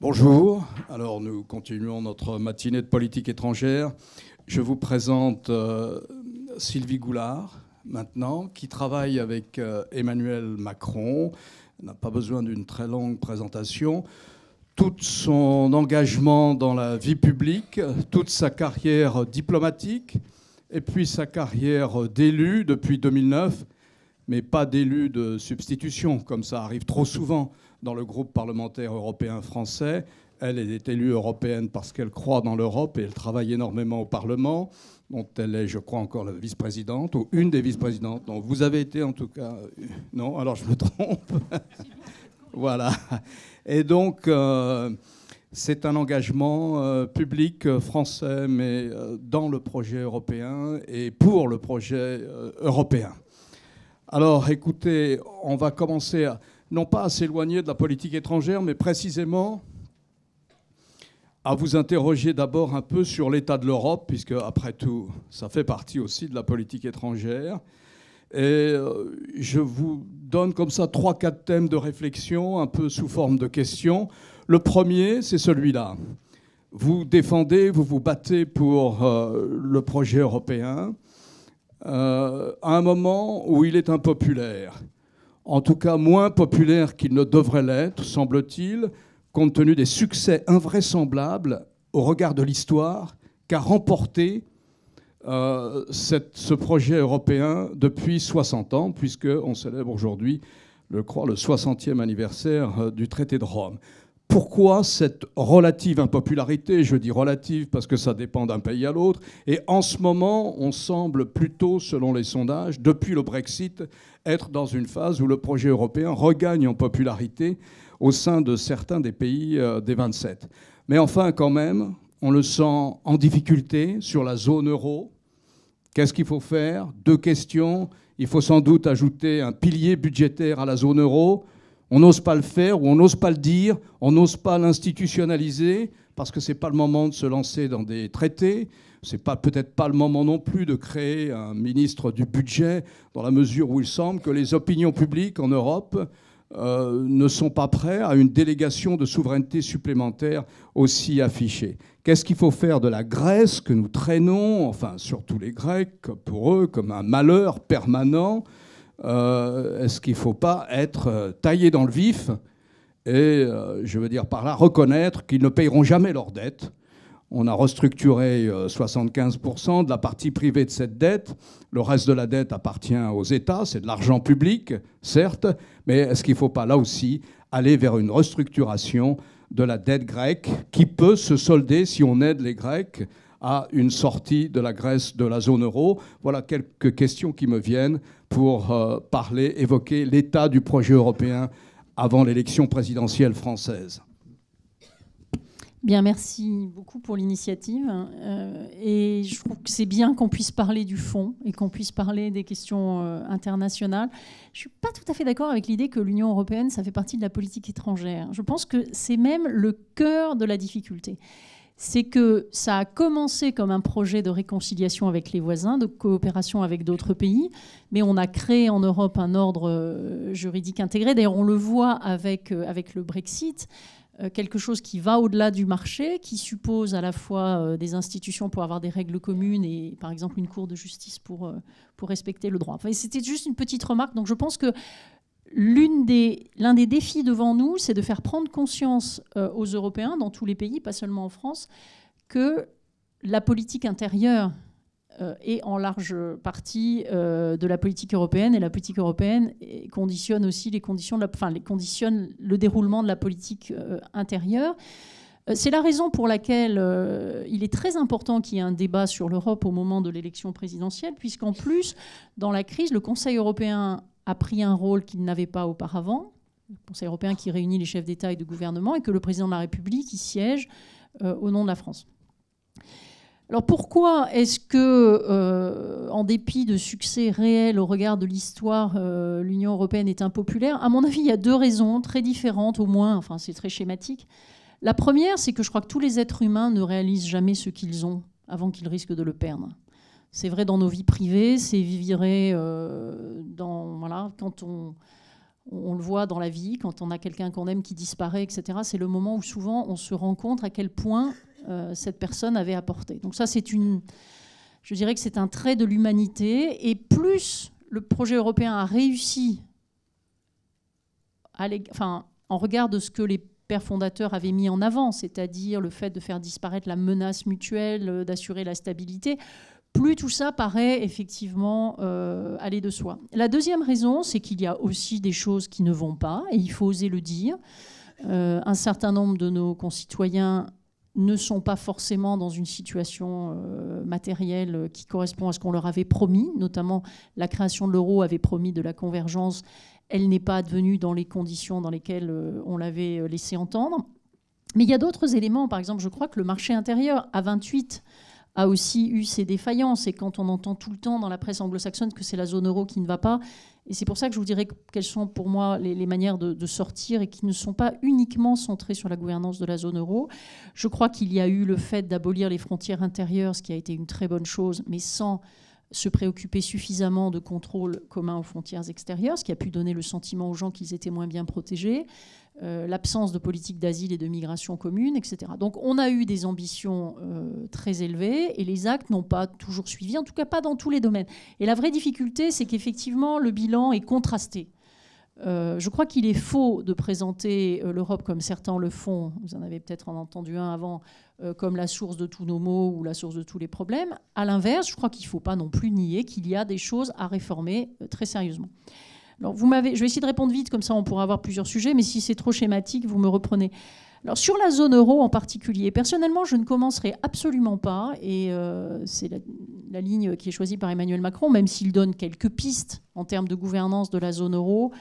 Bonjour, alors nous continuons notre matinée de politique étrangère. Je vous présente euh, Sylvie Goulard maintenant, qui travaille avec euh, Emmanuel Macron. n'a pas besoin d'une très longue présentation. Tout son engagement dans la vie publique, toute sa carrière diplomatique, et puis sa carrière d'élu depuis 2009, mais pas d'élu de substitution, comme ça arrive trop souvent dans le groupe parlementaire européen français. Elle est élue européenne parce qu'elle croit dans l'Europe et elle travaille énormément au Parlement, dont elle est, je crois, encore la vice-présidente, ou une des vice-présidentes. Donc vous avez été en tout cas... Non, alors je me trompe. voilà. Et donc, euh, c'est un engagement euh, public français, mais euh, dans le projet européen et pour le projet européen. Alors, écoutez, on va commencer à non pas à s'éloigner de la politique étrangère, mais précisément à vous interroger d'abord un peu sur l'état de l'Europe, puisque après tout, ça fait partie aussi de la politique étrangère. Et euh, je vous donne comme ça trois, quatre thèmes de réflexion, un peu sous forme de questions. Le premier, c'est celui-là. Vous défendez, vous vous battez pour euh, le projet européen euh, à un moment où il est impopulaire en tout cas moins populaire qu'il ne devrait l'être, semble-t-il, compte tenu des succès invraisemblables au regard de l'histoire qu'a remporté euh, ce projet européen depuis 60 ans, puisqu'on célèbre aujourd'hui, je crois, le 60e anniversaire euh, du traité de Rome. Pourquoi cette relative impopularité? Je dis relative parce que ça dépend d'un pays à l'autre. Et en ce moment, on semble plutôt, selon les sondages, depuis le Brexit, être dans une phase où le projet européen regagne en popularité au sein de certains des pays euh, des 27. Mais enfin, quand même, on le sent en difficulté sur la zone euro. Qu'est-ce qu'il faut faire? Deux questions. Il faut sans doute ajouter un pilier budgétaire à la zone euro. On n'ose pas le faire ou on n'ose pas le dire, on n'ose pas l'institutionnaliser parce que ce n'est pas le moment de se lancer dans des traités. Ce n'est peut-être pas le moment non plus de créer un ministre du budget dans la mesure où il semble que les opinions publiques en Europe euh, ne sont pas prêts à une délégation de souveraineté supplémentaire aussi affichée. Qu'est-ce qu'il faut faire de la Grèce que nous traînons, enfin surtout les Grecs, pour eux, comme un malheur permanent euh, est-ce qu'il ne faut pas être euh, taillé dans le vif et, je veux dire par là, reconnaître qu'ils ne payeront jamais leurs dettes on a restructuré 75% de la partie privée de cette dette. Le reste de la dette appartient aux États. C'est de l'argent public, certes, mais est-ce qu'il ne faut pas là aussi aller vers une restructuration de la dette grecque qui peut se solder si on aide les Grecs à une sortie de la Grèce de la zone euro? Voilà quelques questions qui me viennent pour euh, parler, évoquer l'état du projet européen avant l'élection présidentielle française. Bien, merci beaucoup pour l'initiative. Euh, et je trouve que c'est bien qu'on puisse parler du fond et qu'on puisse parler des questions euh, internationales. Je ne suis pas tout à fait d'accord avec l'idée que l'Union européenne, ça fait partie de la politique étrangère. Je pense que c'est même le cœur de la difficulté c'est que ça a commencé comme un projet de réconciliation avec les voisins, de coopération avec d'autres pays, mais on a créé en Europe un ordre euh, juridique intégré. D'ailleurs, on le voit avec, avec le Brexit, quelque chose qui va au-delà du marché, qui suppose à la fois des institutions pour avoir des règles communes et par exemple une cour de justice pour, pour respecter le droit. Enfin, C'était juste une petite remarque. Donc je pense que l'un des, des, défis devant nous, c'est de faire prendre conscience euh, aux Européens, dans tous les pays, pas seulement en France, que la politique intérieure euh, est en large partie euh, de la politique européenne et la politique européenne conditionne aussi les conditions, de la, les conditionne le déroulement de la politique intérieure. C'est la raison pour laquelle il est très important qu'il y ait un débat sur l'Europe au moment de l'élection présidentielle, puisqu'en plus, dans la crise, le Conseil européen a pris un rôle qu'il n'avait pas auparavant, le Conseil européen qui réunit les chefs d'État et de gouvernement, et que le président de la République y siège euh, au nom de la France. Alors pourquoi est-ce que, euh, en dépit de succès réels au regard de l'histoire, euh, l'Union européenne est impopulaire? À mon avis, il y a deux raisons très différentes, au moins, enfin c'est très schématique. La première, c'est que je crois que tous les êtres humains ne réalisent jamais ce qu'ils ont avant qu'ils risquent de le perdre. C'est vrai dans nos vies privées, c'est vrai euh, dans, voilà, quand on, On, le voit dans la vie, quand on a quelqu'un qu'on aime qui disparaît, etc. C'est le moment où souvent on se rend compte à quel point euh, cette personne avait apporté. Donc ça, c'est une, je dirais que c'est un trait de l'humanité. Et plus le projet européen a réussi, enfin, en regard de ce que les pères fondateurs avaient mis en avant, c'est-à-dire le fait de faire disparaître la menace mutuelle, euh, d'assurer la stabilité, plus tout ça paraît effectivement euh, aller de soi. La deuxième raison, c'est qu'il y a aussi des choses qui ne vont pas, et il faut oser le dire. Un certain nombre de nos concitoyens ne sont pas forcément dans une situation matérielle qui correspond à ce qu'on leur avait promis, notamment la création de l'euro avait promis de la convergence elle n'est pas advenue dans les conditions dans lesquelles euh, on l'avait euh, laissé entendre. Mais il y a d'autres éléments. Par exemple, je crois que le marché intérieur à 28 a aussi eu ses défaillances. Et quand on entend tout le temps dans la presse anglo-saxonne que c'est la zone euro qui ne va pas, et c'est pour ça que je vous dirais quelles sont pour moi les, manières de, de, sortir et qui ne sont pas uniquement centrées sur la gouvernance de la zone euro. Je crois qu'il y a eu le fait d'abolir les frontières intérieures, ce qui a été une très bonne chose, mais sans se préoccuper suffisamment de contrôle commun aux frontières extérieures, ce qui a pu donner le sentiment aux gens qu'ils étaient moins bien protégés, l'absence de politique d'asile et de migration commune, etc. Donc on a eu des ambitions euh, très élevées et les actes n'ont pas toujours suivi, en tout cas pas dans tous les domaines. Et la vraie difficulté, c'est qu'effectivement, le bilan est contrasté. Euh, je crois qu'il est faux de présenter euh, l'Europe comme certains le font, vous en avez peut-être entendu un avant, euh, comme la source de tous nos maux ou la source de tous les problèmes. À l'inverse, je crois qu'il ne faut pas non plus nier qu'il y a des choses à réformer très sérieusement. Je vais essayer de répondre vite, comme ça on pourra avoir plusieurs sujets, mais si c'est trop schématique, vous me reprenez. Alors, sur la zone euro en particulier, personnellement, je ne commencerai absolument pas, et c'est la, la, ligne qui est choisie par Emmanuel Macron, même s'il donne quelques pistes en termes de gouvernance de la zone euro,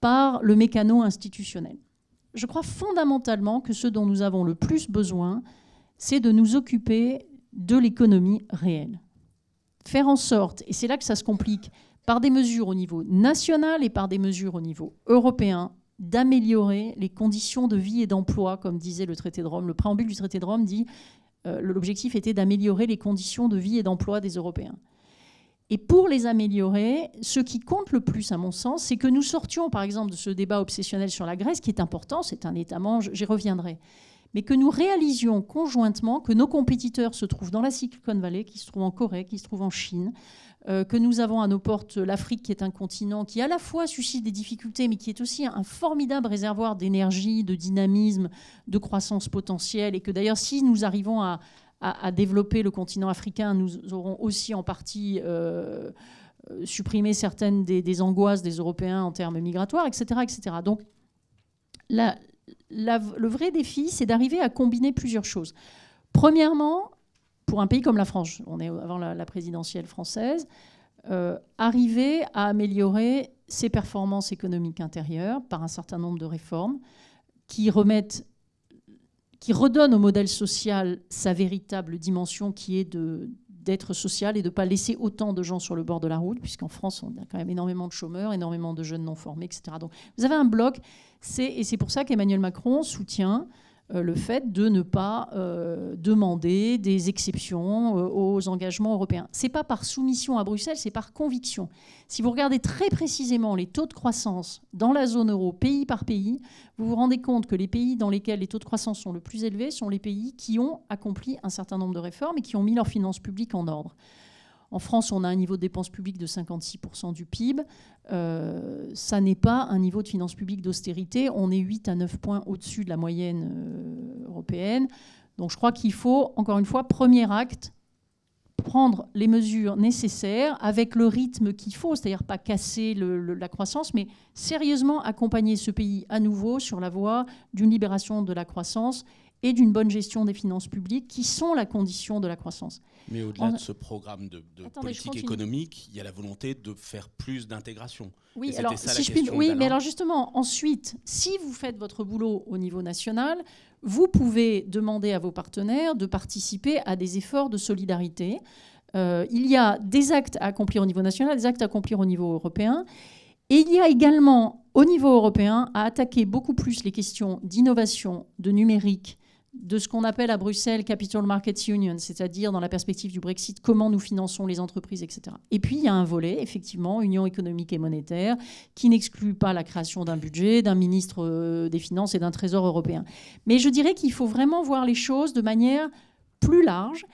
par le mécano institutionnel. Je crois fondamentalement que ce dont nous avons le plus besoin, c'est de nous occuper de l'économie réelle. Faire en sorte, et c'est là que ça se complique, par des mesures au niveau national et par des mesures au niveau européen, d'améliorer les conditions de vie et d'emploi, comme disait le traité de Rome. Le préambule du traité de Rome dit euh, l'objectif était d'améliorer les conditions de vie et d'emploi des Européens. Et pour les améliorer, ce qui compte le plus, à mon sens, c'est que nous sortions, par exemple, de ce débat obsessionnel sur la Grèce, qui est important, c'est un État membre, j'y reviendrai, mais que nous réalisions conjointement que nos compétiteurs se trouvent dans la Silicon Valley, qui se trouvent en Corée, qui se trouvent en Chine, que nous avons à nos portes l'Afrique, qui est un continent qui à la fois suscite des difficultés, mais qui est aussi un formidable réservoir d'énergie, de dynamisme, de croissance potentielle, et que d'ailleurs, si nous arrivons à, développer le continent africain, nous aurons aussi en partie euh, supprimé certaines des, angoisses des Européens en termes migratoires, etc. etc. Donc, le vrai défi, c'est d'arriver à combiner plusieurs choses. Premièrement, pour un pays comme la France, on est avant la, présidentielle française, euh, arriver à améliorer ses performances économiques intérieures par un certain nombre de réformes qui remettent qui redonne au modèle social sa véritable dimension qui est d'être social et de ne pas laisser autant de gens sur le bord de la route, puisqu'en France, on a quand même énormément de chômeurs, énormément de jeunes non formés, etc. Donc vous avez un bloc, et c'est pour ça qu'Emmanuel Macron soutient le fait de ne pas euh, demander des exceptions euh, aux engagements européens. Ce n'est pas par soumission à Bruxelles, c'est par conviction. Si vous regardez très précisément les taux de croissance dans la zone euro, pays par pays, vous vous rendez compte que les pays dans lesquels les taux de croissance sont le plus élevés sont les pays qui ont accompli un certain nombre de réformes et qui ont mis leurs finances publiques en ordre. En France, on a un niveau de dépenses publiques de 56% du PIB. Euh, ça n'est pas un niveau de finances publiques d'austérité. On est 8 à 9 points au-dessus de la moyenne euh, européenne. Donc je crois qu'il faut, encore une fois, premier acte, prendre les mesures nécessaires avec le rythme qu'il faut, c'est-à-dire pas casser la croissance, mais sérieusement accompagner ce pays à nouveau sur la voie d'une libération de la croissance et d'une bonne gestion des finances publiques qui sont la condition de la croissance. Mais au-delà de ce programme de, politique économique, il y a la volonté de faire plus d'intégration. Oui, alors, si je puis... oui mais alors justement, ensuite, si vous faites votre boulot au niveau national, vous pouvez demander à vos partenaires de participer à des efforts de solidarité. Euh, il y a des actes à accomplir au niveau national, des actes à accomplir au niveau européen. Et il y a également, au niveau européen, à attaquer beaucoup plus les questions d'innovation, de numérique, de ce qu'on appelle à Bruxelles Capital Markets Union, c'est-à-dire dans la perspective du Brexit, comment nous finançons les entreprises, etc. Et puis, il y a un volet, effectivement, Union économique et monétaire, qui n'exclut pas la création d'un budget, d'un ministre euh, des Finances et d'un trésor européen. Mais je dirais qu'il faut vraiment voir les choses de manière plus large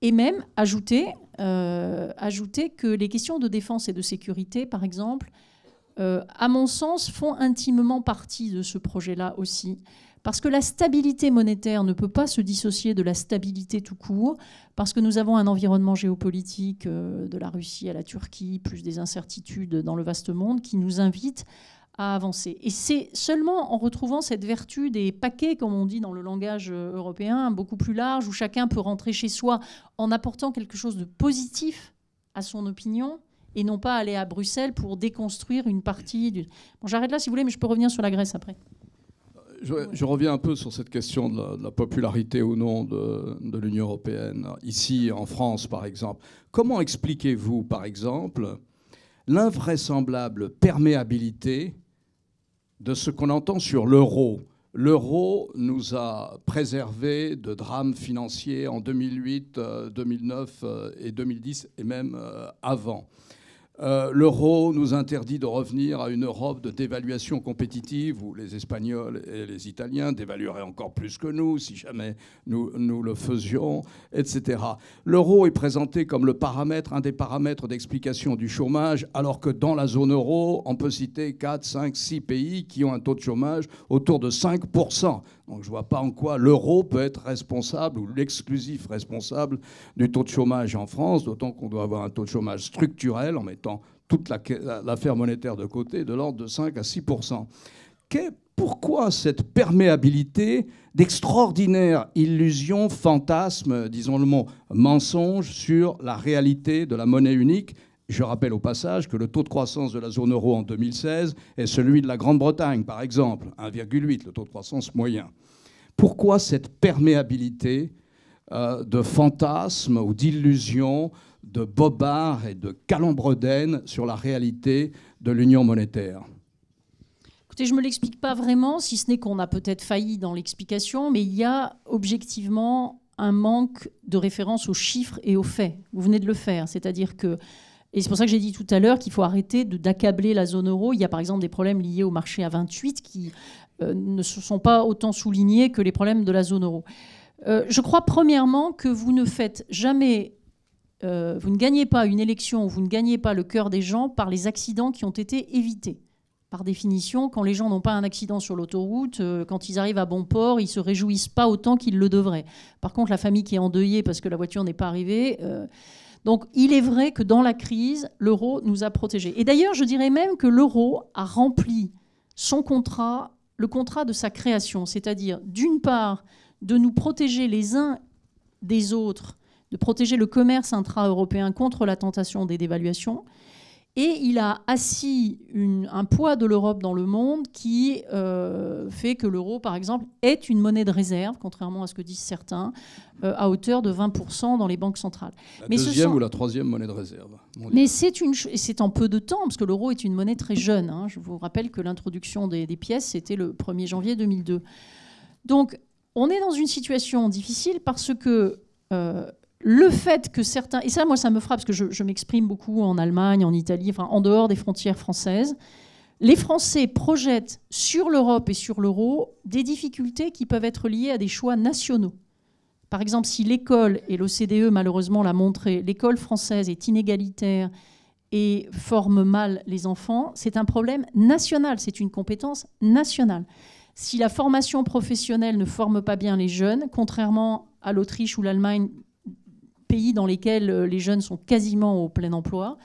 et même ajouter, euh, ajouter que les questions de défense et de sécurité, par exemple, euh, à mon sens, font intimement partie de ce projet-là aussi. Parce que la stabilité monétaire ne peut pas se dissocier de la stabilité tout court, parce que nous avons un environnement géopolitique euh, de la Russie à la Turquie, plus des incertitudes dans le vaste monde, qui nous invite à avancer. Et c'est seulement en retrouvant cette vertu des paquets, comme on dit dans le langage euh, européen, beaucoup plus large, où chacun peut rentrer chez soi en apportant quelque chose de positif à son opinion, et non pas aller à Bruxelles pour déconstruire une partie du... Bon, j'arrête là si vous voulez, mais je peux revenir sur la Grèce après je, reviens un peu sur cette question de la, popularité ou non de, l'Union européenne. Ici, en France, par exemple. Comment expliquez-vous, par exemple, l'invraisemblable perméabilité de ce qu'on entend sur l'euro? L'euro nous a préservé de drames financiers en 2008, 2009 euh, euh, et 2010 et même euh, avant. Euh, l'euro nous interdit de revenir à une Europe de dévaluation compétitive où les Espagnols et les Italiens dévalueraient encore plus que nous si jamais nous, nous le faisions, etc. L'euro est présenté comme le paramètre, un des paramètres d'explication du chômage, alors que dans la zone euro, on peut citer 4, 5, 6 pays qui ont un taux de chômage autour de 5%. Donc je ne vois pas en quoi l'euro peut être responsable ou l'exclusif responsable du taux de chômage en France, d'autant qu'on doit avoir un taux de chômage structurel en mettant toute l'affaire monétaire de côté de l'ordre de 5 à 6% pourquoi cette perméabilité d'extraordinaires illusions, fantasmes, disons le mot mensonge sur la réalité de la monnaie unique je rappelle au passage que le taux de croissance de la zone euro en 2016 est celui de la Grande-Bretagne, par exemple, 1,8, le taux de croissance moyen. Pourquoi cette perméabilité euh, de fantasmes ou d'illusions, de bobards et de calembredaines sur la réalité de l'union monétaire? Écoutez, je ne me l'explique pas vraiment, si ce n'est qu'on a peut-être failli dans l'explication, mais il y a objectivement un manque de référence aux chiffres et aux faits. Vous venez de le faire, c'est-à-dire que et c'est pour ça que j'ai dit tout à l'heure qu'il faut arrêter d'accabler la zone euro. Il y a par exemple des problèmes liés au marché à 28 qui euh, ne se sont pas autant soulignés que les problèmes de la zone euro. Euh, je crois premièrement que vous ne faites jamais, euh, vous ne gagnez pas une élection, vous ne gagnez pas le cœur des gens par les accidents qui ont été évités. Par définition, quand les gens n'ont pas un accident sur l'autoroute, quand ils arrivent à bon port, ils se réjouissent pas autant qu'ils le devraient. Par contre, la famille qui est endeuillée parce que la voiture n'est pas arrivée, donc il est vrai que dans la crise, l'euro nous a protégés. Et d'ailleurs, je dirais même que l'euro a rempli son contrat, le contrat de sa création, c'est-à-dire d'une part de nous protéger les uns des autres, de protéger le commerce intra-européen contre la tentation des dévaluations, et il a assis un poids de l'Europe dans le monde qui euh, fait que l'euro, par exemple, est une monnaie de réserve, contrairement à ce que disent certains, euh, à hauteur de 20% dans les banques centrales. La deuxième ou la troisième monnaie de réserve Mais c'est en peu de temps, parce que l'euro est une monnaie très jeune. Hein. Je vous rappelle que l'introduction des, pièces, c'était le 1er janvier 2002. Donc, on est dans une situation difficile parce que... Euh, le fait que certains, et ça moi ça me frappe parce que je, m'exprime beaucoup en Allemagne, en Italie, en dehors des frontières françaises, les Français projettent sur l'Europe et sur l'euro des difficultés qui peuvent être liées à des choix nationaux. Par exemple, si l'école, et l'OCDE malheureusement l'a montré, l'école française est inégalitaire et forme mal les enfants, c'est un problème national, c'est une compétence nationale. Si la formation professionnelle ne forme pas bien les jeunes, contrairement à l'Autriche ou l'Allemagne, pays dans lesquels euh, les jeunes sont quasiment au plein emploi,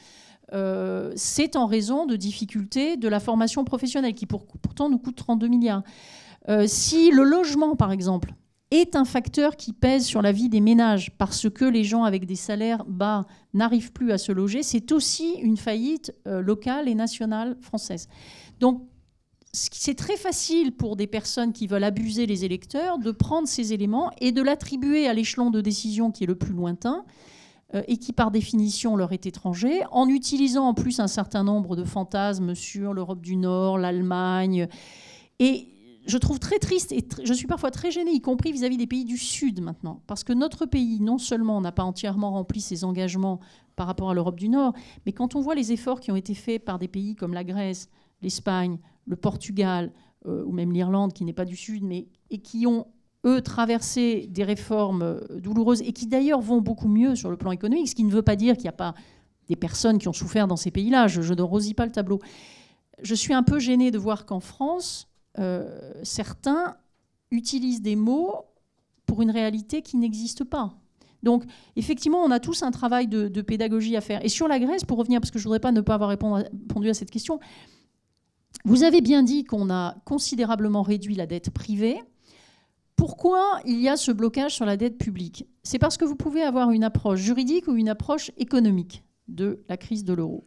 euh, c'est en raison de difficultés de la formation professionnelle, qui pourtant nous coûte 32 milliards. Euh, si le logement, par exemple, est un facteur qui pèse sur la vie des ménages parce que les gens avec des salaires bas n'arrivent plus à se loger, c'est aussi une faillite locale et nationale française. Donc c'est très facile pour des personnes qui veulent abuser les électeurs de prendre ces éléments et de l'attribuer à l'échelon de décision qui est le plus lointain euh, et qui par définition leur est étranger, en utilisant en plus un certain nombre de fantasmes sur l'Europe du Nord, l'Allemagne. Et je trouve très triste et je suis parfois très gênée, y compris vis-à-vis des pays du Sud maintenant, parce que notre pays, non seulement n'a pas entièrement rempli ses engagements par rapport à l'Europe du Nord, mais quand on voit les efforts qui ont été faits par des pays comme la Grèce, l'Espagne, le Portugal, euh, ou même l'Irlande, qui n'est pas du Sud, mais et qui ont eux traversé des réformes euh, douloureuses et qui d'ailleurs vont beaucoup mieux sur le plan économique, ce qui ne veut pas dire qu'il n'y a pas des personnes qui ont souffert dans ces pays-là. Je, ne rosis pas le tableau. Je suis un peu gênée de voir qu'en France, euh, certains utilisent des mots pour une réalité qui n'existe pas. Donc, effectivement, on a tous un travail de, pédagogie à faire. Et sur la Grèce, pour revenir, parce que je ne voudrais pas ne pas avoir répondu à cette question, vous avez bien dit qu'on a considérablement réduit la dette privée. Pourquoi il y a ce blocage sur la dette publique? C'est parce que vous pouvez avoir une approche juridique ou une approche économique de la crise de l'euro.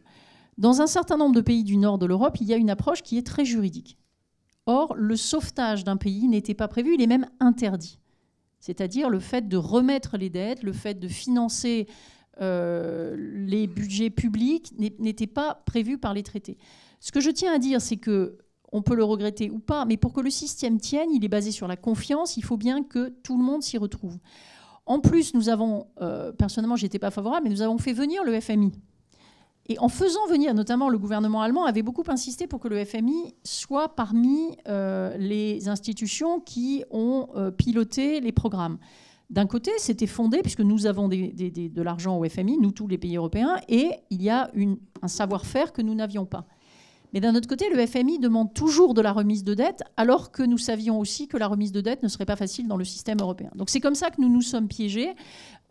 Dans un certain nombre de pays du nord de l'Europe, il y a une approche qui est très juridique. Or, le sauvetage d'un pays n'était pas prévu, il est même interdit. C'est-à-dire le fait de remettre les dettes, le fait de financer euh, les budgets publics n'était pas prévu par les traités. Ce que je tiens à dire, c'est que on peut le regretter ou pas, mais pour que le système tienne, il est basé sur la confiance. Il faut bien que tout le monde s'y retrouve. En plus, nous avons, euh, personnellement, j'étais pas favorable, mais nous avons fait venir le FMI. Et en faisant venir, notamment le gouvernement allemand avait beaucoup insisté pour que le FMI soit parmi euh, les institutions qui ont euh, piloté les programmes. D'un côté, c'était fondé, puisque nous avons de l'argent au FMI, nous tous les pays européens, et il y a un savoir-faire que nous n'avions pas. Mais d'un autre côté, le FMI demande toujours de la remise de dette, alors que nous savions aussi que la remise de dette ne serait pas facile dans le système européen. Donc c'est comme ça que nous nous sommes piégés,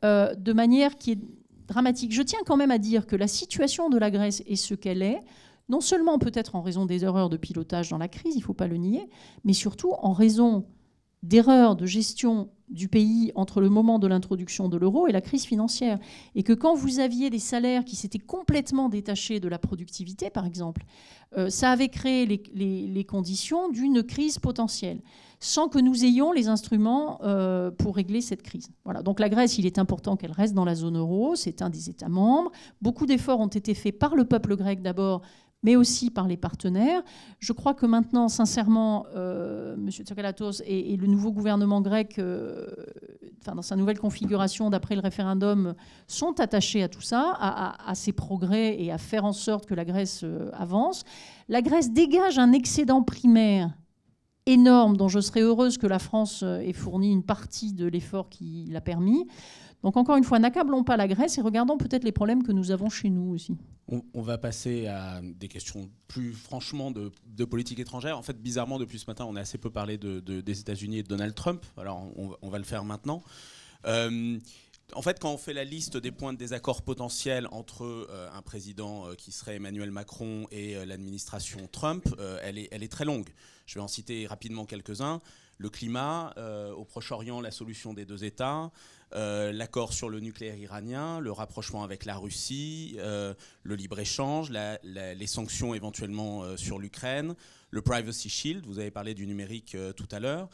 euh, de manière qui est dramatique. Je tiens quand même à dire que la situation de la Grèce est ce qu'elle est, non seulement peut-être en raison des erreurs de pilotage dans la crise, il ne faut pas le nier, mais surtout en raison d'erreurs de gestion du pays entre le moment de l'introduction de l'euro et la crise financière. Et que quand vous aviez des salaires qui s'étaient complètement détachés de la productivité, par exemple, euh, ça avait créé les, conditions d'une crise potentielle, sans que nous ayons les instruments euh, pour régler cette crise. Voilà. Donc la Grèce, il est important qu'elle reste dans la zone euro, c'est un des États membres. Beaucoup d'efforts ont été faits par le peuple grec d'abord, mais aussi par les partenaires. Je crois que maintenant, sincèrement, euh, M. Tsakalatos et, le nouveau gouvernement grec, euh, dans sa nouvelle configuration d'après le référendum, sont attachés à tout ça, à, ces progrès et à faire en sorte que la Grèce euh, avance. La Grèce dégage un excédent primaire énorme dont je serais heureuse que la France ait fourni une partie de l'effort qui l'a permis. Donc encore une fois, n'accablons pas la Grèce et regardons peut-être les problèmes que nous avons chez nous aussi. On, va passer à des questions plus franchement de, politique étrangère. En fait, bizarrement, depuis ce matin, on a assez peu parlé de, des États-Unis et de Donald Trump. Alors on, va le faire maintenant. Euh, en fait, quand on fait la liste des points de désaccord potentiels entre euh, un président euh, qui serait Emmanuel Macron et l'administration Trump, elle, est, très longue. Je vais en citer rapidement quelques-uns. Le climat, au Proche-Orient, la solution des deux États, euh, l'accord sur le nucléaire iranien, le rapprochement avec la Russie, euh, le libre-échange, les sanctions éventuellement euh, sur l'Ukraine, le Privacy Shield, vous avez parlé du numérique tout à l'heure.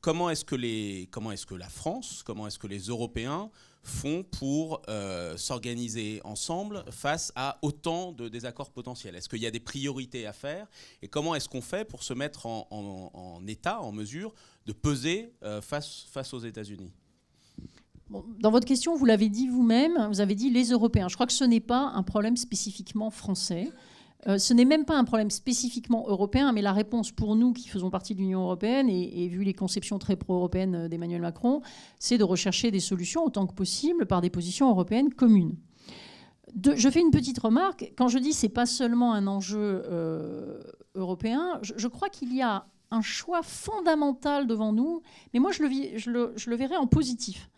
comment est-ce que, est que la France, comment est-ce que les Européens font pour s'organiser ensemble face à autant de désaccords potentiels? Est-ce qu'il y a des priorités à faire? Et comment est-ce qu'on fait pour se mettre en, état, en mesure de peser face, face aux États-Unis? Dans votre question, vous l'avez dit vous-même, vous avez dit les Européens. Je crois que ce n'est pas un problème spécifiquement français. Euh, ce n'est même pas un problème spécifiquement européen, mais la réponse pour nous qui faisons partie de l'Union européenne et, vu les conceptions très pro-européennes d'Emmanuel Macron, c'est de rechercher des solutions autant que possible par des positions européennes communes. je fais une petite remarque. Quand je dis c'est pas seulement un enjeu euh, européen, je, crois qu'il y a un choix fondamental devant nous, mais moi je le, je je le verrai en positif.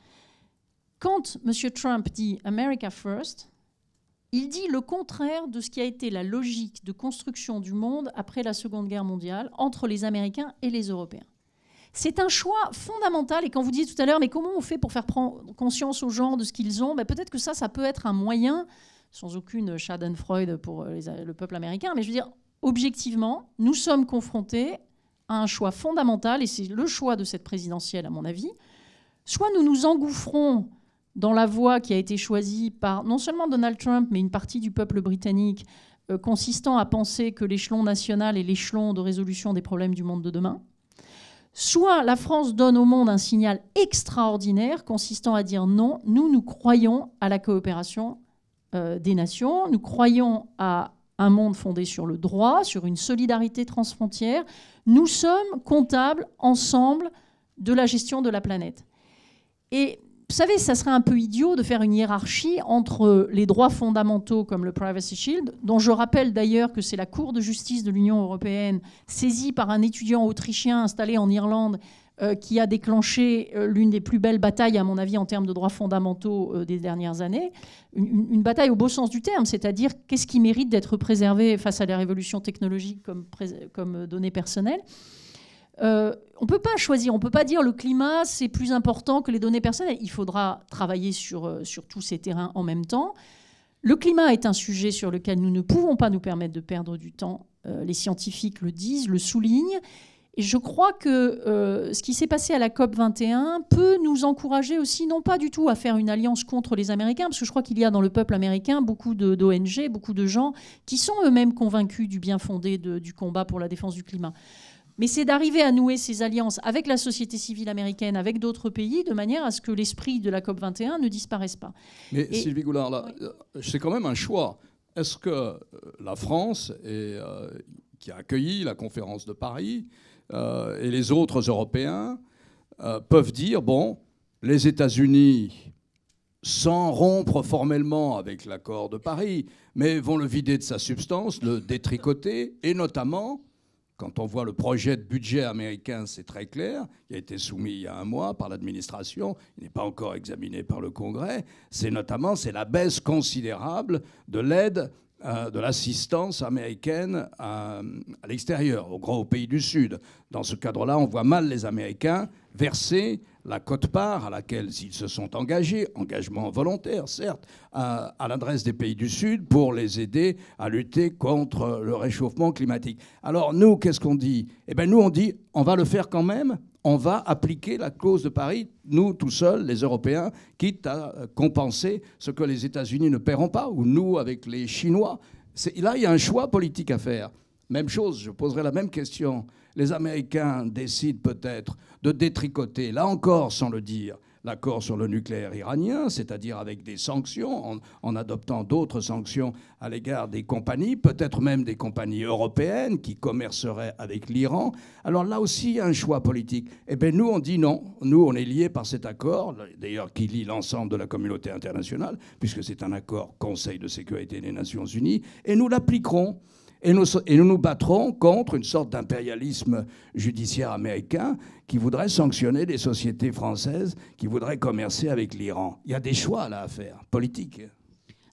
Quand M. Trump dit America First, il dit le contraire de ce qui a été la logique de construction du monde après la Seconde Guerre mondiale entre les Américains et les Européens. C'est un choix fondamental. Et quand vous dites tout à l'heure, mais comment on fait pour faire prendre conscience aux gens de ce qu'ils ont ben Peut-être que ça, ça peut être un moyen, sans aucune Schadenfreude pour le peuple américain, mais je veux dire, objectivement, nous sommes confrontés à un choix fondamental, et c'est le choix de cette présidentielle, à mon avis. Soit nous nous engouffrons dans la voie qui a été choisie par non seulement Donald Trump, mais une partie du peuple britannique, euh, consistant à penser que l'échelon national est l'échelon de résolution des problèmes du monde de demain. Soit la France donne au monde un signal extraordinaire consistant à dire non, nous, nous croyons à la coopération euh, des nations, nous croyons à un monde fondé sur le droit, sur une solidarité transfrontière, nous sommes comptables ensemble de la gestion de la planète. Et vous savez, ça serait un peu idiot de faire une hiérarchie entre les droits fondamentaux comme le Privacy Shield, dont je rappelle d'ailleurs que c'est la Cour de justice de l'Union européenne, saisie par un étudiant autrichien installé en Irlande, euh, qui a déclenché euh, l'une des plus belles batailles, à mon avis, en termes de droits fondamentaux euh, des dernières années. Une, bataille au beau sens du terme, c'est-à-dire qu'est-ce qui mérite d'être préservé face à la révolution technologique comme, comme données personnelles. Euh, on ne peut pas choisir, on ne peut pas dire le climat c'est plus important que les données personnelles. Il faudra travailler sur, euh, sur tous ces terrains en même temps. Le climat est un sujet sur lequel nous ne pouvons pas nous permettre de perdre du temps. Euh, les scientifiques le disent, le soulignent. Et je crois que ce qui s'est passé à la COP 21 peut nous encourager aussi, non pas du tout à faire une alliance contre les Américains, parce que je crois qu'il y a dans le peuple américain beaucoup d'ONG, beaucoup de gens qui sont eux-mêmes convaincus du bien fondé du combat pour la défense du climat mais c'est d'arriver à nouer ces alliances avec la société civile américaine, avec d'autres pays, de manière à ce que l'esprit de la COP21 ne disparaisse pas. Mais Sylvie Goulard, euh, c'est quand même un choix. Est-ce que euh, la France, euh, qui a accueilli la conférence de Paris, et les autres Européens peuvent dire, bon, les États-Unis, sans rompre formellement avec l'accord de Paris, mais vont le vider de sa substance, le détricoter, et notamment quand on voit le projet de budget américain, c'est très clair. Il a été soumis il y a un mois par l'administration. Il n'est pas encore examiné par le Congrès. C'est notamment c'est la baisse considérable de l'aide euh, de l'assistance américaine à, l'extérieur, aux grands pays du Sud. Dans ce cadre-là, on voit mal les Américains verser la cote-part à laquelle ils se sont engagés, engagement volontaire certes, à, l'adresse des pays du Sud pour les aider à lutter contre le réchauffement climatique. Alors nous, qu'est-ce qu'on dit? Eh bien nous, on dit, on va le faire quand même, on va appliquer la clause de Paris, nous tout seuls, les Européens, quitte à compenser ce que les États-Unis ne paieront pas, ou nous avec les Chinois. Là, il y a un choix politique à faire. Même chose, je poserai la même question les Américains décident peut-être de détricoter, là encore sans le dire, l'accord sur le nucléaire iranien, c'est-à-dire avec des sanctions, en, adoptant d'autres sanctions à l'égard des compagnies, peut-être même des compagnies européennes qui commerceraient avec l'Iran. Alors là aussi, il y a un choix politique. Eh bien, nous, on dit non. Nous, on est liés par cet accord, d'ailleurs, qui lie l'ensemble de la communauté internationale, puisque c'est un accord Conseil de sécurité des Nations Unies, et nous l'appliquerons. Et nous, nous, battrons contre une sorte d'impérialisme judiciaire américain qui voudrait sanctionner des sociétés françaises qui voudraient commercer avec l'Iran. Il y a des choix là à faire, politiques.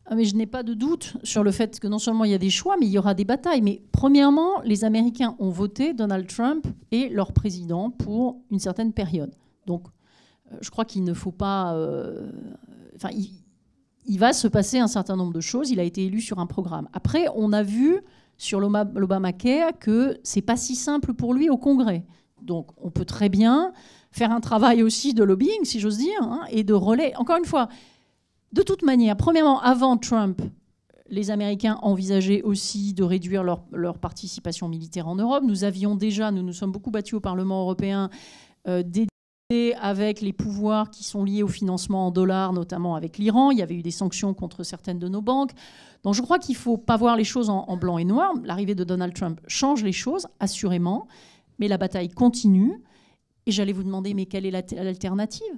Ah, mais je n'ai pas de doute sur le fait que non seulement il y a des choix, mais il y aura des batailles. Mais premièrement, les Américains ont voté Donald Trump et leur président pour une certaine période. Donc, euh, je crois qu'il ne faut pas. Euh, enfin, il, va se passer un certain nombre de choses. Il a été élu sur un programme. Après, on a vu sur l'Obamacare que c'est pas si simple pour lui au Congrès. Donc on peut très bien faire un travail aussi de lobbying, si j'ose dire, hein, et de relais. Encore une fois, de toute manière, premièrement, avant Trump, les Américains envisageaient aussi de réduire leur, participation militaire en Europe. Nous avions déjà, nous nous sommes beaucoup battus au Parlement européen, euh, des avec les pouvoirs qui sont liés au financement en dollars, notamment avec l'Iran. Il y avait eu des sanctions contre certaines de nos banques. Donc je crois qu'il ne faut pas voir les choses en, blanc et noir. L'arrivée de Donald Trump change les choses, assurément, mais la bataille continue. Et j'allais vous demander, mais quelle est l'alternative?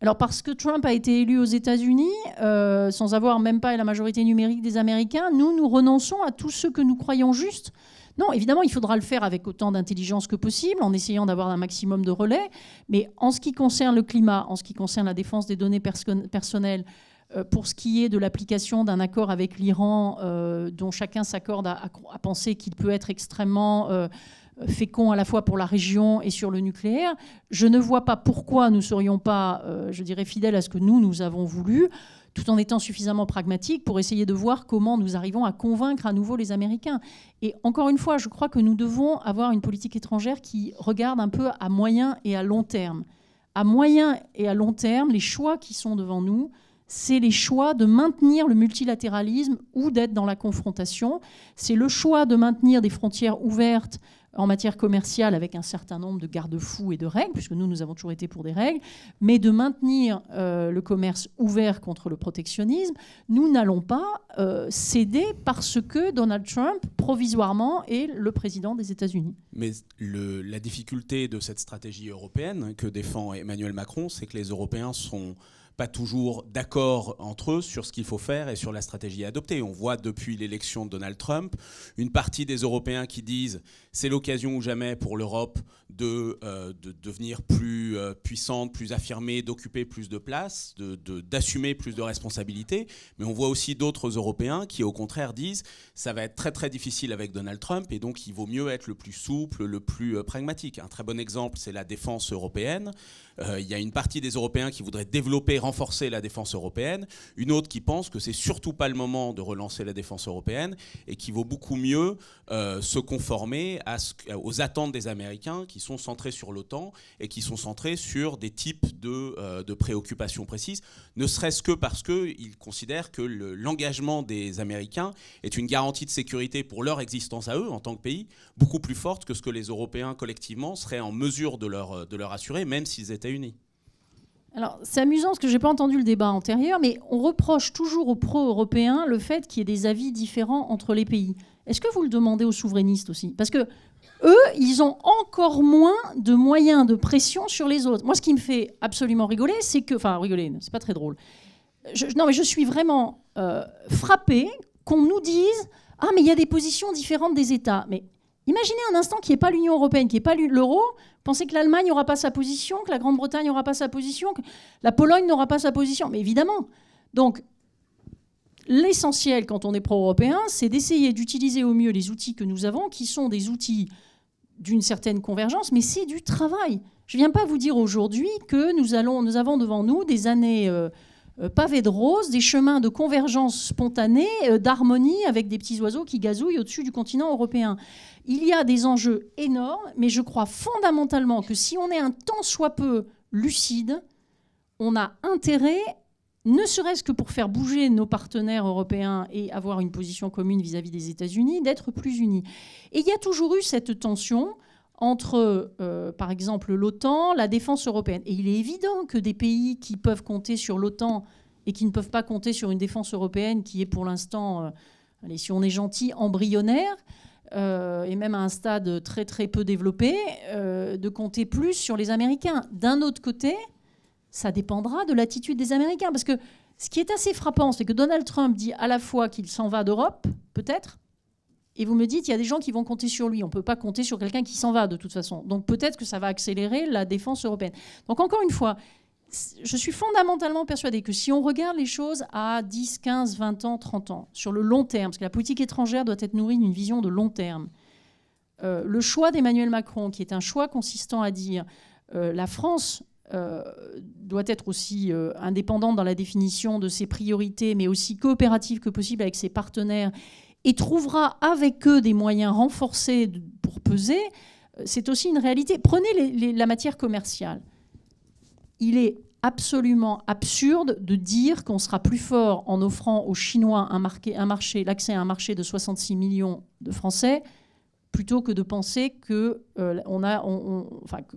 Alors parce que Trump a été élu aux États-Unis, euh, sans avoir même pas la majorité numérique des Américains, nous, nous renonçons à tout ce que nous croyons juste. Non, évidemment, il faudra le faire avec autant d'intelligence que possible, en essayant d'avoir un maximum de relais. Mais en ce qui concerne le climat, en ce qui concerne la défense des données personnelles, euh, pour ce qui est de l'application d'un accord avec l'Iran, euh, dont chacun s'accorde à, penser qu'il peut être extrêmement euh, fécond à la fois pour la région et sur le nucléaire, je ne vois pas pourquoi nous ne serions pas, je dirais, fidèles à ce que nous, nous avons voulu, tout en étant suffisamment pragmatiques pour essayer de voir comment nous arrivons à convaincre à nouveau les Américains. Et encore une fois, je crois que nous devons avoir une politique étrangère qui regarde un peu à moyen et à long terme. À moyen et à long terme, les choix qui sont devant nous, c'est les choix de maintenir le multilatéralisme ou d'être dans la confrontation. C'est le choix de maintenir des frontières ouvertes en matière commerciale avec un certain nombre de garde-fous et de règles, puisque nous, nous avons toujours été pour des règles, mais de maintenir euh, le commerce ouvert contre le protectionnisme, nous n'allons pas euh, céder parce que Donald Trump, provisoirement, est le président des États-Unis. Mais la difficulté de cette stratégie européenne que défend Emmanuel Macron, c'est que les Européens sont pas toujours d'accord entre eux sur ce qu'il faut faire et sur la stratégie à adopter. On voit depuis l'élection de Donald Trump une partie des Européens qui disent c'est l'occasion ou jamais pour l'Europe de, euh, de, devenir plus euh, puissante, plus affirmée, d'occuper plus de place, d'assumer de, plus de responsabilités. Mais on voit aussi d'autres Européens qui, au contraire, disent ça va être très très difficile avec Donald Trump et donc il vaut mieux être le plus souple, le plus euh, pragmatique. Un très bon exemple, c'est la défense européenne. Il y a une partie des Européens qui voudraient développer, renforcer la défense européenne, une autre qui pense que c'est surtout pas le moment de relancer la défense européenne et qu'il vaut beaucoup mieux se conformer aux attentes des Américains qui sont centrés sur l'OTAN et qui sont centrés sur des types de, euh, préoccupations précises, ne serait-ce que parce qu'ils considèrent que l'engagement des Américains est une garantie de sécurité pour leur existence à eux en tant que pays, beaucoup plus forte que ce que les Européens collectivement seraient en mesure de leur assurer, même s'ils étaient unis. Alors, c'est amusant parce que je n'ai pas entendu le débat antérieur, mais on reproche toujours aux pro-européens le fait qu'il y ait des avis différents entre les pays. Est-ce que vous le demandez aux souverainistes aussi? Parce que eux, ils ont encore moins de moyens de pression sur les autres. Moi, ce qui me fait absolument rigoler, c'est que. Enfin, rigoler, c'est pas très drôle. non, mais je suis vraiment euh, frappée qu'on nous dise Ah, mais il y a des positions différentes des États. Mais imaginez un instant qu'il n'y ait pas l'Union européenne, qu'il n'y ait pas l'euro. Pensez que l'Allemagne n'aura pas sa position, que la Grande-Bretagne n'aura pas sa position, que la Pologne n'aura pas sa position. Mais évidemment. Donc, l'essentiel quand on est pro-européen, c'est d'essayer d'utiliser au mieux les outils que nous avons, qui sont des outils d'une certaine convergence, mais c'est du travail. Je ne viens pas vous dire aujourd'hui que nous, avons devant nous des années euh, euh, pavées de roses, des chemins de convergence spontanée, euh, d'harmonie avec des petits oiseaux qui gazouillent au-dessus du continent européen. Il y a des enjeux énormes, mais je crois fondamentalement que si on est un tant soit peu lucide, on a intérêt ne serait-ce que pour faire bouger nos partenaires européens et avoir une position commune vis-à-vis des États-Unis, d'être plus unis. Et il y a toujours eu cette tension entre, euh, par exemple, l'OTAN, la défense européenne. Et il est évident que des pays qui peuvent compter sur l'OTAN et qui ne peuvent pas compter sur une défense européenne qui est pour l'instant, euh, si on est gentil, embryonnaire, euh, et même à un stade très très peu développé, de compter plus sur les Américains. D'un autre côté, ça dépendra de l'attitude des Américains. Parce que ce qui est assez frappant, c'est que Donald Trump dit à la fois qu'il s'en va d'Europe, peut-être, et vous me dites, il y a des gens qui vont compter sur lui. On ne peut pas compter sur quelqu'un qui s'en va de toute façon. Donc peut-être que ça va accélérer la défense européenne. Donc encore une fois, je suis fondamentalement persuadée que si on regarde les choses à 10, 15, 20 ans, 30 ans, sur le long terme, parce que la politique étrangère doit être nourrie d'une vision de long terme, euh, le choix d'Emmanuel Macron, qui est un choix consistant à dire euh, la France euh, doit être aussi euh, indépendante dans la définition de ses priorités, mais aussi coopérative que possible avec ses partenaires, et trouvera avec eux des moyens renforcés pour peser, c'est aussi une réalité. Prenez la matière commerciale. Il est absolument absurde de dire qu'on sera plus fort en offrant aux Chinois un, marché, l'accès à un marché de 66 millions de Français plutôt que de penser euh,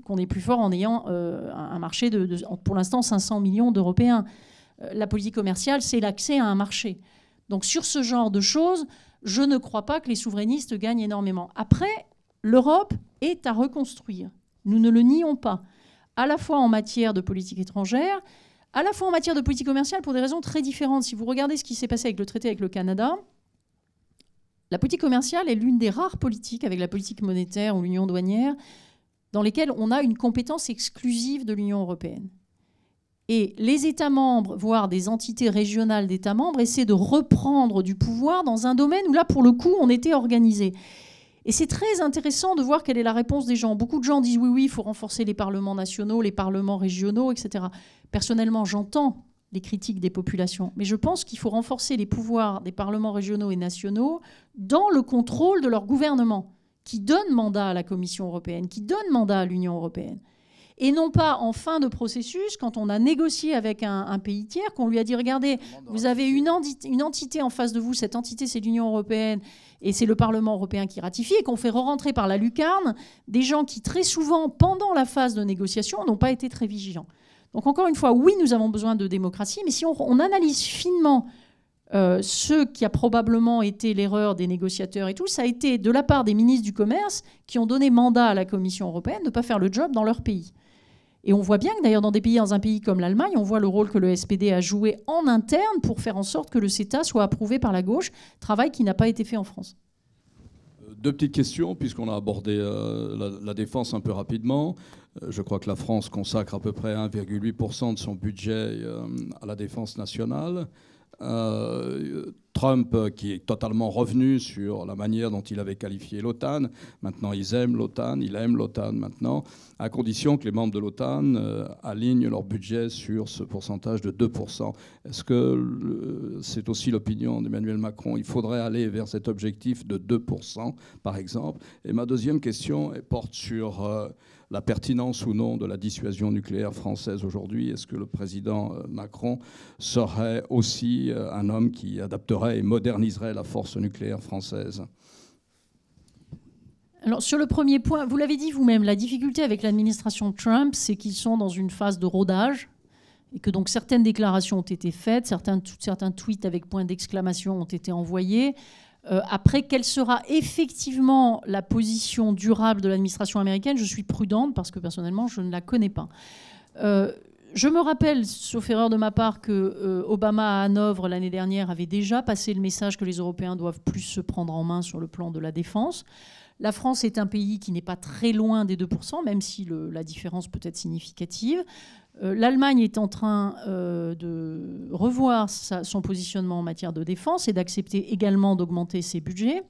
qu'on est plus fort en ayant euh, un marché de, pour l'instant 500 millions d'Européens. Euh, la politique commerciale, c'est l'accès à un marché. Donc sur ce genre de choses, je ne crois pas que les souverainistes gagnent énormément. Après, l'Europe est à reconstruire. Nous ne le nions pas, à la fois en matière de politique étrangère, à la fois en matière de politique commerciale pour des raisons très différentes. Si vous regardez ce qui s'est passé avec le traité avec le Canada, la politique commerciale est l'une des rares politiques, avec la politique monétaire ou l'union douanière, dans lesquelles on a une compétence exclusive de l'Union européenne. Et les États membres, voire des entités régionales d'États membres, essaient de reprendre du pouvoir dans un domaine où là, pour le coup, on était organisé. Et c'est très intéressant de voir quelle est la réponse des gens. Beaucoup de gens disent oui, oui, il faut renforcer les parlements nationaux, les parlements régionaux, etc. Personnellement, j'entends les critiques des populations. Mais je pense qu'il faut renforcer les pouvoirs des parlements régionaux et nationaux dans le contrôle de leur gouvernement, qui donne mandat à la Commission européenne, qui donne mandat à l'Union européenne. Et non pas en fin de processus, quand on a négocié avec un, pays tiers, qu'on lui a dit, regardez, vous avez une, une entité en face de vous, cette entité c'est l'Union européenne, et c'est le Parlement européen qui ratifie, et qu'on fait re-rentrer par la lucarne des gens qui très souvent, pendant la phase de négociation, n'ont pas été très vigilants. Donc encore une fois, oui, nous avons besoin de démocratie, mais si on, analyse finement euh, ce qui a probablement été l'erreur des négociateurs et tout, ça a été de la part des ministres du Commerce qui ont donné mandat à la Commission européenne de ne pas faire le job dans leur pays. Et on voit bien que d'ailleurs dans des pays, dans un pays comme l'Allemagne, on voit le rôle que le SPD a joué en interne pour faire en sorte que le CETA soit approuvé par la gauche, travail qui n'a pas été fait en France. Deux petites questions, puisqu'on a abordé euh, la, défense un peu rapidement. Euh, je crois que la France consacre à peu près 1,8% de son budget euh, à la défense nationale. Trump euh, qui est totalement revenu sur la manière dont il avait qualifié l'OTAN. Maintenant, ils aiment l'OTAN, il aime l'OTAN maintenant, à condition que les membres de l'OTAN euh, alignent leur budget sur ce pourcentage de 2%. Est-ce que c'est aussi l'opinion d'Emmanuel Macron? Il faudrait aller vers cet objectif de 2%, par exemple. Et ma deuxième question porte sur... Euh, la pertinence ou non de la dissuasion nucléaire française aujourd'hui. Est-ce que le président euh, Macron serait aussi euh, un homme qui adapterait et moderniserait la force nucléaire française? Alors sur le premier point, vous l'avez dit vous-même, la difficulté avec l'administration Trump, c'est qu'ils sont dans une phase de rodage et que donc certaines déclarations ont été faites, certains, tweets avec point d'exclamation ont été envoyés. Euh, après, quelle sera effectivement la position durable de l'administration américaine Je suis prudente parce que personnellement, je ne la connais pas. Euh, je me rappelle, sauf erreur de ma part, que euh, Obama à Hanovre l'année dernière avait déjà passé le message que les Européens doivent plus se prendre en main sur le plan de la défense. La France est un pays qui n'est pas très loin des 2%, même si la différence peut être significative. Euh, L'Allemagne est en train euh, de revoir son positionnement en matière de défense et d'accepter également d'augmenter ses budgets.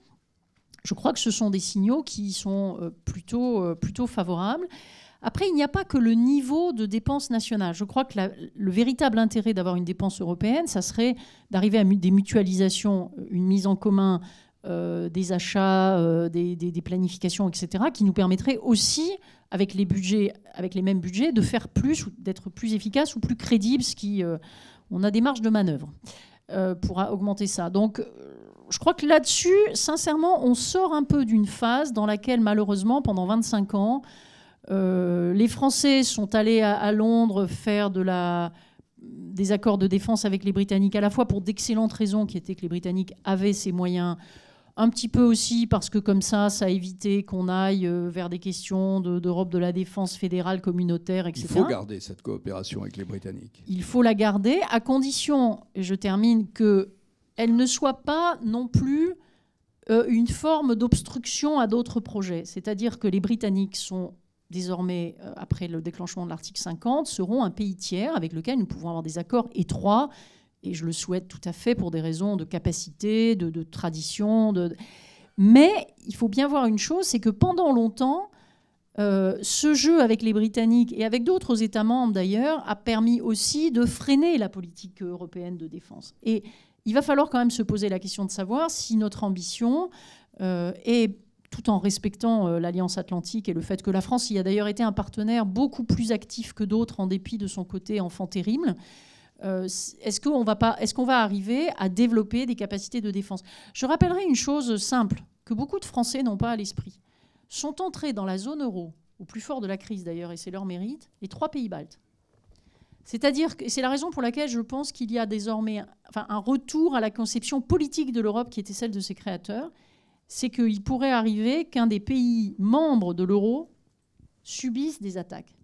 Je crois que ce sont des signaux qui sont euh, plutôt, plutôt favorables. Après, il n'y a pas que le niveau de dépenses nationales. Je crois que le véritable intérêt d'avoir une dépense européenne, ça serait d'arriver à des mutualisations, une mise en commun des achats, des, des, planifications, etc., qui nous permettrait aussi avec les mêmes budgets, de faire plus, d'être plus efficace ou plus crédible, ce qui, euh, on a des marges de manœuvre euh, pour augmenter ça. Donc, euh, je crois que là-dessus, sincèrement, on sort un peu d'une phase dans laquelle, malheureusement, pendant 25 ans, les Français sont allés à, Londres faire des accords de défense avec les Britanniques, à la fois pour d'excellentes raisons, qui étaient que les Britanniques avaient ces moyens un petit peu aussi parce que comme ça, ça a évité qu'on aille euh, vers des questions d'Europe de, la défense fédérale, communautaire, etc. Il faut garder cette coopération avec les Britanniques. Il faut la garder, à condition, et je termine, qu'elle ne soit pas non plus euh, une forme d'obstruction à d'autres projets. C'est-à-dire que les Britanniques sont désormais, euh, après le déclenchement de l'article 50, seront un pays tiers avec lequel nous pouvons avoir des accords étroits et je le souhaite tout à fait pour des raisons de capacité, de, tradition. Mais il faut bien voir une chose, c'est que pendant longtemps, euh, ce jeu avec les Britanniques et avec d'autres États membres d'ailleurs a permis aussi de freiner la politique européenne de défense. Et il va falloir quand même se poser la question de savoir si notre ambition euh, est tout en respectant euh, l'Alliance Atlantique et le fait que la France y a d'ailleurs été un partenaire beaucoup plus actif que d'autres en dépit de son côté enfant terrible, euh, est-ce qu'on va, arriver à développer des capacités de défense? Je rappellerai une chose simple, que beaucoup de Français n'ont pas à l'esprit. Sont entrés dans la zone euro, au plus fort de la crise d'ailleurs, et c'est leur mérite, les trois pays baltes. C'est-à-dire que c'est la raison pour laquelle je pense qu'il y a désormais un retour à la conception politique de l'Europe qui était celle de ses créateurs. C'est qu'il pourrait arriver qu'un des pays membres de l'euro subisse des attaques.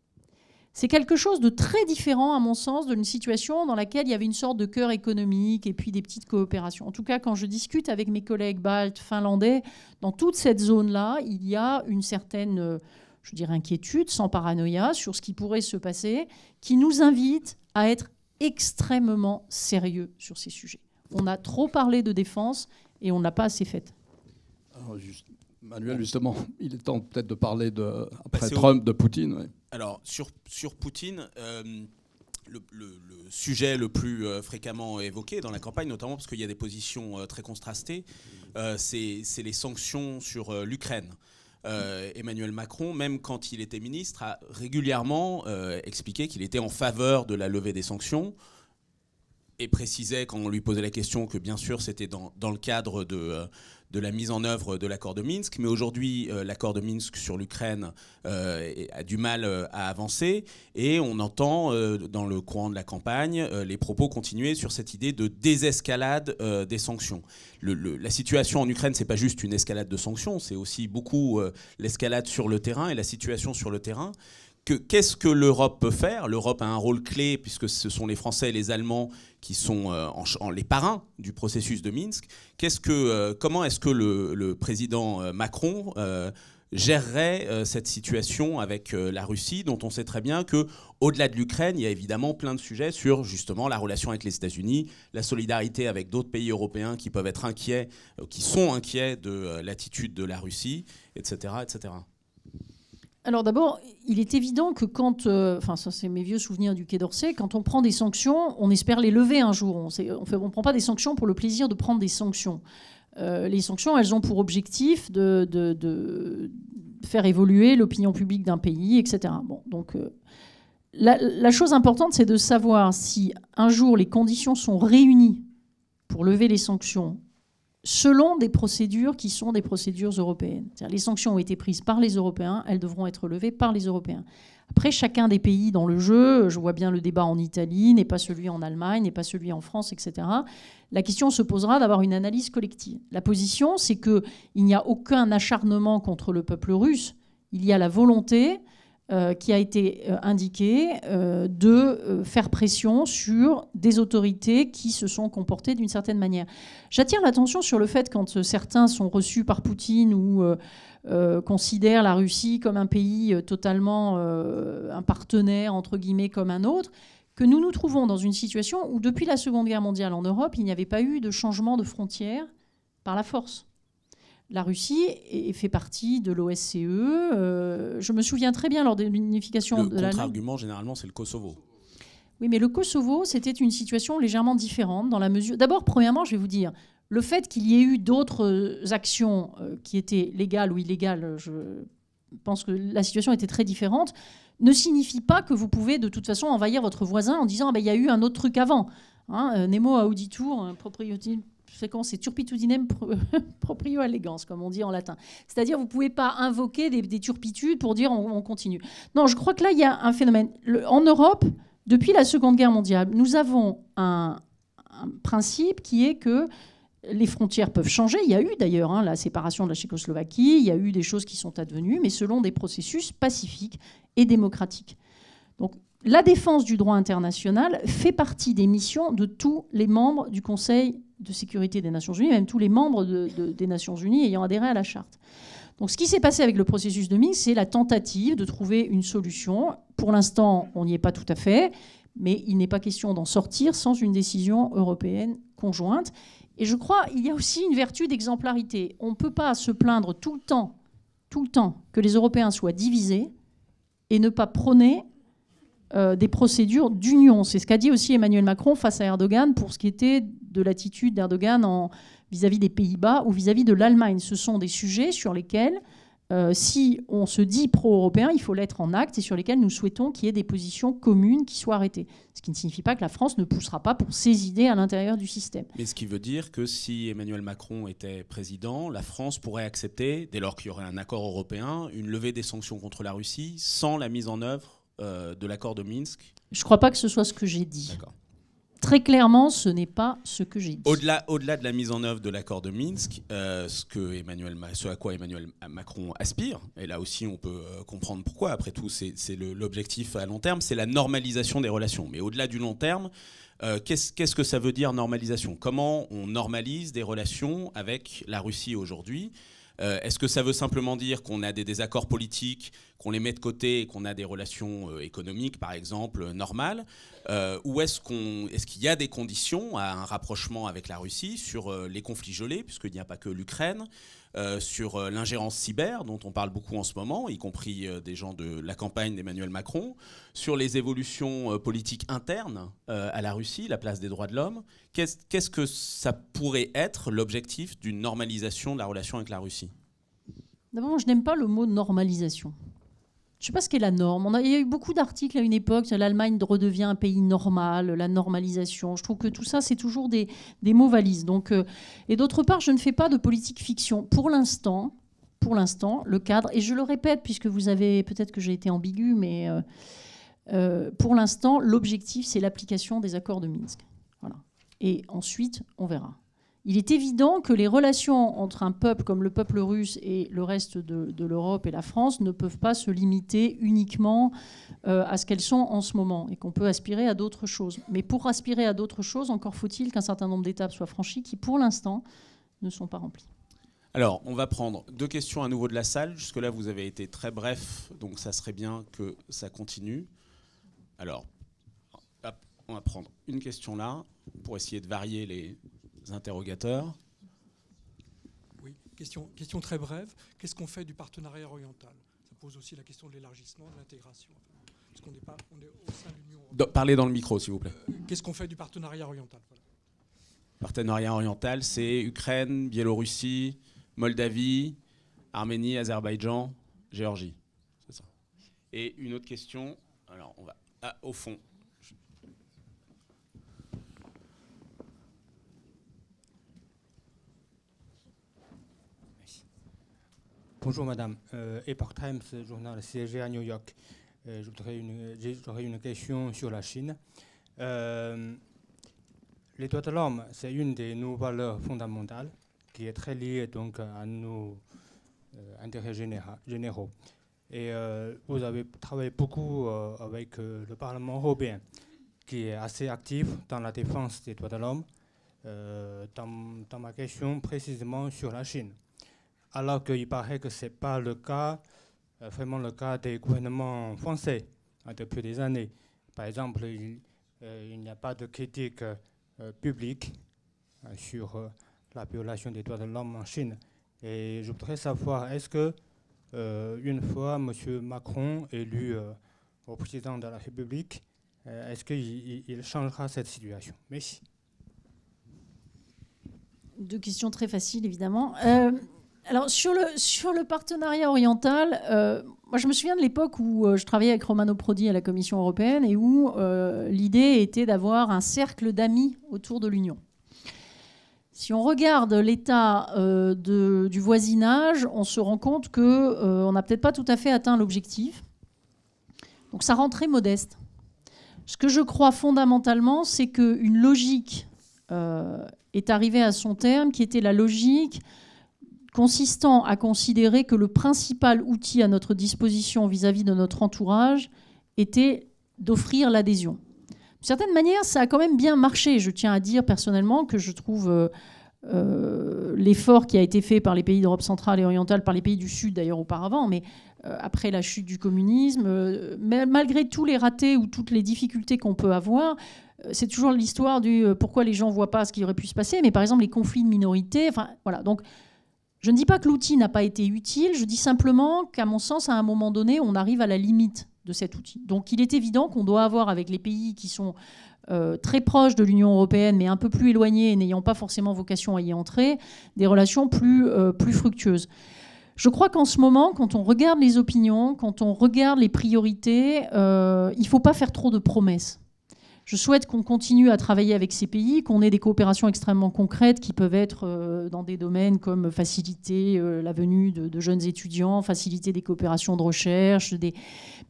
C'est quelque chose de très différent, à mon sens, d'une situation dans laquelle il y avait une sorte de cœur économique et puis des petites coopérations. En tout cas, quand je discute avec mes collègues baltes, finlandais, dans toute cette zone-là, il y a une certaine, euh, je dirais, inquiétude, sans paranoïa, sur ce qui pourrait se passer, qui nous invite à être extrêmement sérieux sur ces sujets. On a trop parlé de défense et on n'a pas assez fait. Manuel, justement, il est temps peut-être de parler de, après Trump, de Poutine. Alors, sur, sur Poutine, euh, le, sujet le plus euh, fréquemment évoqué dans la campagne, notamment parce qu'il y a des positions euh, très contrastées, c'est les sanctions sur l'Ukraine. Emmanuel Macron, même quand il était ministre, a régulièrement expliqué qu'il était en faveur de la levée des sanctions et précisait quand on lui posait la question que bien sûr c'était dans, dans, le cadre de, de, la mise en œuvre de l'accord de Minsk, mais aujourd'hui euh, l'accord de Minsk sur l'Ukraine euh, a du mal à avancer et on entend dans le courant de la campagne les propos continuer sur cette idée de désescalade des sanctions. La situation en Ukraine, c'est pas juste une escalade de sanctions, c'est aussi beaucoup l'escalade sur le terrain et la situation sur le terrain qu'est-ce que l'Europe peut faire? L'Europe a un rôle clé puisque ce sont les Français et les Allemands qui sont euh, les parrains du processus de Minsk. Euh, comment est-ce que le, président euh, Macron gérerait cette situation avec la Russie, dont on sait très bien que, au-delà de l'Ukraine, il y a évidemment plein de sujets sur justement la relation avec les États-Unis, la solidarité avec d'autres pays européens qui peuvent être inquiets, qui sont inquiets de l'attitude de la Russie, etc., etc. Alors d'abord, il est évident que quand, euh, enfin ça c'est mes vieux souvenirs du Quai d'Orsay, quand on prend des sanctions, on espère les lever un jour. On ne prend pas des sanctions pour le plaisir de prendre des sanctions. Euh, les sanctions, elles ont pour objectif de, faire évoluer l'opinion publique d'un pays, etc. Bon, donc euh, la, chose importante, c'est de savoir si un jour les conditions sont réunies pour lever les sanctions selon des procédures qui sont des procédures européennes. Les sanctions ont été prises par les Européens, elles devront être levées par les Européens. Après, chacun des pays dans le jeu, je vois bien le débat en Italie, n'est pas celui en Allemagne, n'est pas celui en France, etc. La question se posera d'avoir une analyse collective. La position, c'est qu'il n'y a aucun acharnement contre le peuple russe. Il y a la volonté euh, qui a été euh, indiqué euh, de faire pression sur des autorités qui se sont comportées d'une certaine manière. J'attire l'attention sur le fait quand certains sont reçus par Poutine ou considèrent la Russie comme un pays totalement un partenaire entre guillemets comme un autre que nous nous trouvons dans une situation où depuis la Seconde Guerre mondiale en Europe, il n'y avait pas eu de changement de frontières par la force la Russie fait partie de l'OSCE. Euh, je me souviens très bien lors de l'unification de la. Le contre-argument, généralement, c'est le Kosovo. Oui, mais le Kosovo, c'était une situation légèrement différente dans la mesure. D'abord, premièrement, je vais vous dire, le fait qu'il y ait eu d'autres actions euh, qui étaient légales ou illégales, je pense que la situation était très différente, ne signifie pas que vous pouvez de toute façon envahir votre voisin en disant ah ben, il y a eu un autre truc avant. Hein, euh, Nemo auditur, propriété c'est turpitudinem proprio allegans, comme on dit en latin. C'est-à-dire, vous ne pouvez pas invoquer des, turpitudes pour dire on, continue. Non, je crois que là, il y a un phénomène. en Europe, depuis la Seconde Guerre mondiale, nous avons un, principe qui est que les frontières peuvent changer. Il y a eu d'ailleurs hein, la séparation de la Tchécoslovaquie, il y a eu des choses qui sont advenues, mais selon des processus pacifiques et démocratiques. Donc la défense du droit international fait partie des missions de tous les membres du Conseil de sécurité des Nations Unies, même tous les membres des Nations Unies ayant adhéré à la charte. Donc ce qui s'est passé avec le processus de Minsk, c'est la tentative de trouver une solution. Pour l'instant, on n'y est pas tout à fait, mais il n'est pas question d'en sortir sans une décision européenne conjointe. Et je crois qu'il y a aussi une vertu d'exemplarité. On ne peut pas se plaindre tout le temps, tout le temps, que les Européens soient divisés et ne pas prôner euh, des procédures d'union. C'est ce qu'a dit aussi Emmanuel Macron face à Erdogan pour ce qui était de l'attitude d'Erdogan vis-à-vis des Pays-Bas ou vis-à-vis de l'Allemagne. Ce sont des sujets sur lesquels, euh, si on se dit pro-européen, il faut l'être en acte et sur lesquels nous souhaitons qu'il y ait des positions communes qui soient arrêtées. Ce qui ne signifie pas que la France ne poussera pas pour ses idées à l'intérieur du système. Mais ce qui veut dire que si Emmanuel Macron était président, la France pourrait accepter, dès lors qu'il y aurait un accord européen, une levée des sanctions contre la Russie sans la mise en œuvre euh, de l'accord de Minsk Je ne crois pas que ce soit ce que j'ai dit. Très clairement, ce n'est pas ce que j'ai dit. Au-delà, au-delà de la mise en œuvre de l'accord de Minsk, euh, ce, que Emmanuel, ce à quoi Emmanuel Macron aspire, et là aussi on peut euh, comprendre pourquoi, après tout c'est, l'objectif à long terme, c'est la normalisation des relations. Mais au-delà du long terme, qu'est-ce, qu'est-ce que ça veut dire normalisation? Comment on normalise des relations avec la Russie aujourd'hui? Euh, est-ce que ça veut simplement dire qu'on a des désaccords politiques, qu'on les met de côté et qu'on a des relations euh, économiques, par exemple, normales euh, Ou est-ce qu'il y a des conditions à un rapprochement avec la Russie sur les conflits gelés, puisqu'il n'y a pas que l'Ukraine sur l'ingérence cyber, dont on parle beaucoup en ce moment, y compris des gens de la campagne d'Emmanuel Macron, sur les évolutions politiques internes à la Russie, la place des droits de l'homme? Qu'est-ce -ce que ça pourrait être l'objectif d'une normalisation de la relation avec la Russie? D'abord, je n'aime pas le mot normalisation. Je ne sais pas ce qu'est la norme. il y a eu beaucoup d'articles à une époque, l'Allemagne redevient un pays normal, la normalisation. Je trouve que tout ça, c'est toujours des, mots valises. Donc, euh, et d'autre part, je ne fais pas de politique fiction. Pour l'instant, le cadre, et je le répète, puisque vous avez, peut-être que j'ai été ambigu, mais euh, euh, pour l'instant, l'objectif, c'est l'application des accords de Minsk. Voilà. Et ensuite, on verra il est évident que les relations entre un peuple comme le peuple russe et le reste de, l'Europe et la France ne peuvent pas se limiter uniquement euh, à ce qu'elles sont en ce moment et qu'on peut aspirer à d'autres choses. Mais pour aspirer à d'autres choses, encore faut-il qu'un certain nombre d'étapes soient franchies qui, pour l'instant, ne sont pas remplies. Alors, on va prendre deux questions à nouveau de la salle. Jusque-là, vous avez été très bref, donc ça serait bien que ça continue. Alors, on va prendre une question là pour essayer de varier les, interrogateurs. Oui, question, question très brève. Qu'est-ce qu'on fait du partenariat oriental? Ça pose aussi la question de l'élargissement, de l'intégration. Parce qu'on n'est pas on est au sein de l'Union Parlez dans le micro, s'il vous plaît. Euh, qu'est-ce qu'on fait du partenariat oriental? Partenariat oriental, c'est Ukraine, Biélorussie, Moldavie, Arménie, Azerbaïdjan, Géorgie. C'est ça. Et une autre question. Alors, on va ah, au fond. Bonjour madame, euh, Epoch Times, journal siégé à New York. Euh, J'aurais une, question sur la Chine. Euh, les droits de l'homme, c'est une des nos valeurs fondamentales qui est très liée donc à nos intérêts généraux. Et vous avez travaillé beaucoup avec le Parlement européen, qui est assez actif dans la défense des droits de l'homme. dans ma question précisément sur la Chine alors qu'il paraît que ce n'est pas le cas, euh, vraiment le cas des gouvernements français hein, depuis des années. Par exemple, il, euh, n'y a pas de critique euh, publique sur la violation des droits de l'homme en Chine. Et je voudrais savoir, est-ce que une fois M. Macron élu au président de la République, est-ce qu'il changera cette situation? Merci. Deux questions très faciles, évidemment. Alors sur le, sur le partenariat oriental, euh, moi je me souviens de l'époque où euh, je travaillais avec Romano Prodi à la Commission européenne et où euh, l'idée était d'avoir un cercle d'amis autour de l'Union. Si on regarde l'état du voisinage, on se rend compte qu'on n'a peut-être pas tout à fait atteint l'objectif. Donc ça rend très modeste. Ce que je crois fondamentalement, c'est qu'une logique est arrivée à son terme, qui était la logique consistant à considérer que le principal outil à notre disposition vis-à-vis de notre entourage était d'offrir l'adhésion. D'une certaine manière, ça a quand même bien marché. Je tiens à dire personnellement que je trouve euh, euh, l'effort qui a été fait par les pays d'Europe centrale et orientale, par les pays du Sud d'ailleurs auparavant, mais euh, après la chute du communisme, malgré tous les ratés ou toutes les difficultés qu'on peut avoir, c'est toujours l'histoire du pourquoi les gens ne voient pas ce qui aurait pu se passer, mais par exemple les conflits de minorités, enfin voilà. Donc je ne dis pas que l'outil n'a pas été utile, je dis simplement qu'à mon sens, à un moment donné, on arrive à la limite de cet outil. Donc il est évident qu'on doit avoir avec les pays qui sont euh, très proches de l'Union européenne, mais un peu plus éloignés et n'ayant pas forcément vocation à y entrer, des relations plus, euh, fructueuses. Je crois qu'en ce moment, quand on regarde les opinions, quand on regarde les priorités, euh, il ne faut pas faire trop de promesses. Je souhaite qu'on continue à travailler avec ces pays, qu'on ait des coopérations extrêmement concrètes qui peuvent être euh, dans des domaines comme faciliter euh, la venue de, jeunes étudiants, faciliter des coopérations de recherche.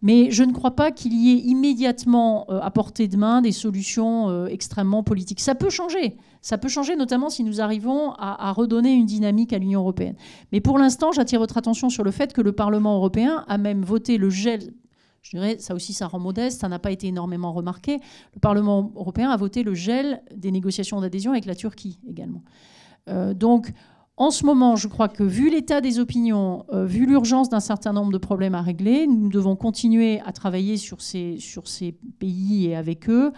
Mais je ne crois pas qu'il y ait immédiatement euh, à portée de main des solutions extrêmement politiques. Ça peut changer. Ça peut changer notamment si nous arrivons à redonner une dynamique à l'Union européenne. Mais pour l'instant, j'attire votre attention sur le fait que le Parlement européen a même voté le gel je dirais, ça aussi, ça rend modeste, ça n'a pas été énormément remarqué. Le Parlement européen a voté le gel des négociations d'adhésion avec la Turquie également. Euh, donc, en ce moment, je crois que vu l'état des opinions, euh, vu l'urgence d'un certain nombre de problèmes à régler, nous devons continuer à travailler sur ces, sur ces pays et avec eux,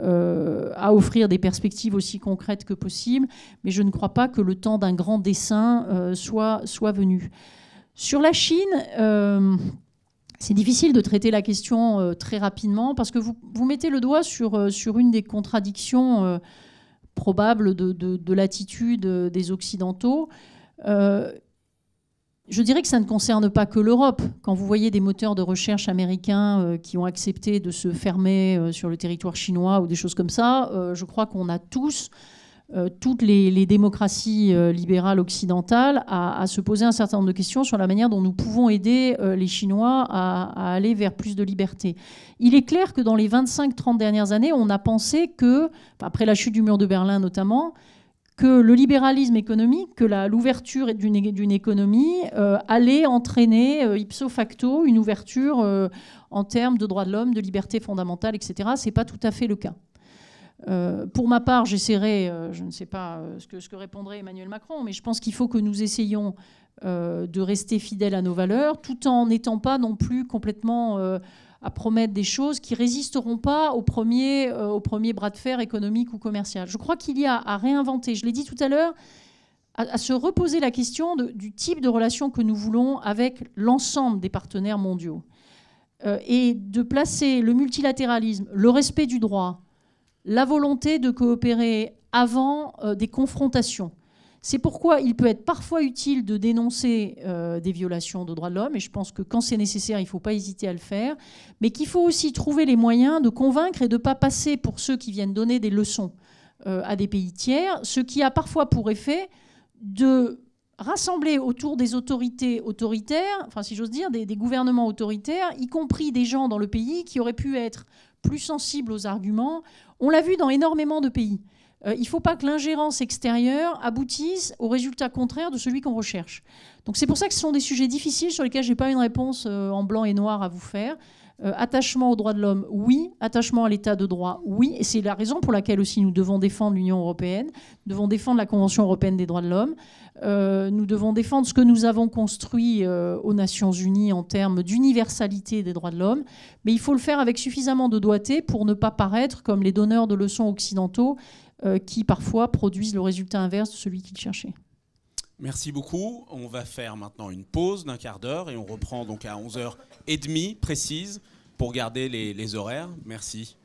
euh, à offrir des perspectives aussi concrètes que possible. Mais je ne crois pas que le temps d'un grand dessin soit, soit venu. Sur la Chine, c'est difficile de traiter la question euh, très rapidement parce que vous, mettez le doigt sur, euh, sur une des contradictions euh, probables de, de, l'attitude des Occidentaux. je dirais que ça ne concerne pas que l'Europe. Quand vous voyez des moteurs de recherche américains qui ont accepté de se fermer sur le territoire chinois ou des choses comme ça, je crois qu'on a tous, toutes les, démocraties libérales occidentales, à, se poser un certain nombre de questions sur la manière dont nous pouvons aider les Chinois à, aller vers plus de liberté. Il est clair que dans les 25-30 dernières années, on a pensé que, après la chute du mur de Berlin notamment, que le libéralisme économique, que l'ouverture d'une économie euh, allait entraîner euh, ipso facto une ouverture euh, en termes de droits de l'homme, de liberté fondamentale, etc. Ce n'est pas tout à fait le cas. Pour ma part, j'essaierai, je ne sais pas ce que, ce que répondrait Emmanuel Macron, mais je pense qu'il faut que nous essayions de rester fidèles à nos valeurs, tout en n'étant pas non plus complètement à promettre des choses qui résisteront pas au premier, euh, bras de fer économique ou commercial. Je crois qu'il y a à réinventer, je l'ai dit tout à l'heure, à, se reposer la question du type de relation que nous voulons avec l'ensemble des partenaires mondiaux. Euh, et de placer le multilatéralisme, le respect du droit, la volonté de coopérer avant euh, des confrontations. C'est pourquoi il peut être parfois utile de dénoncer euh, des violations de droits de l'homme, et je pense que quand c'est nécessaire, il ne faut pas hésiter à le faire, mais qu'il faut aussi trouver les moyens de convaincre et de ne pas passer pour ceux qui viennent donner des leçons euh, à des pays tiers, ce qui a parfois pour effet de rassembler autour des autorités autoritaires, enfin si j'ose dire, des, des gouvernements autoritaires, y compris des gens dans le pays qui auraient pu être plus sensibles aux arguments. On l'a vu dans énormément de pays. Euh, il ne faut pas que l'ingérence extérieure aboutisse au résultat contraire de celui qu'on recherche. Donc c'est pour ça que ce sont des sujets difficiles sur lesquels je n'ai pas une réponse euh, en blanc et noir à vous faire. Euh, attachement aux droits de l'homme, oui. Attachement à l'état de droit, oui. Et c'est la raison pour laquelle aussi nous devons défendre l'Union européenne, nous devons défendre la Convention européenne des droits de l'homme, nous devons défendre ce que nous avons construit aux Nations unies en termes d'universalité des droits de l'homme. Mais il faut le faire avec suffisamment de doigté pour ne pas paraître comme les donneurs de leçons occidentaux euh, qui parfois produisent le résultat inverse de celui qu'ils cherchaient. Merci beaucoup. On va faire maintenant une pause d'un quart d'heure et on reprend donc à 11h30 précise pour garder les horaires. Merci.